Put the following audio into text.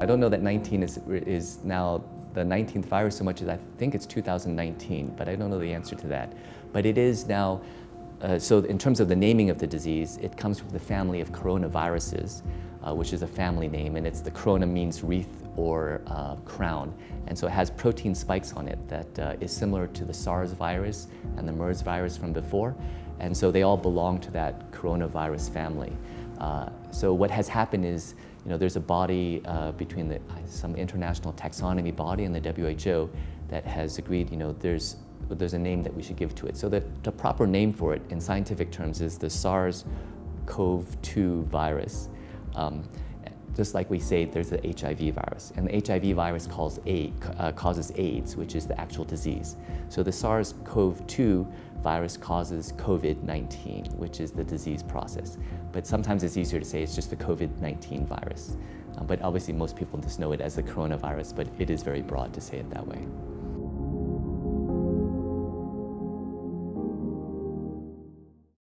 I don't know that 19 is, is now the 19th virus so much as I think it's 2019, but I don't know the answer to that. But it is now, uh, so in terms of the naming of the disease, it comes from the family of coronaviruses, uh, which is a family name, and it's the corona means wreath or uh, crown. And so it has protein spikes on it that uh, is similar to the SARS virus and the MERS virus from before. And so they all belong to that coronavirus family. Uh, so what has happened is, you know, there's a body uh, between the, some international taxonomy body and the WHO that has agreed, you know, there's, there's a name that we should give to it. So the, the proper name for it in scientific terms is the SARS-CoV-2 virus. Um, just like we say there's the HIV virus. And the HIV virus a, uh, causes AIDS, which is the actual disease. So the SARS-CoV-2 virus causes COVID-19, which is the disease process. But sometimes it's easier to say it's just the COVID-19 virus. Um, but obviously most people just know it as the coronavirus, but it is very broad to say it that way.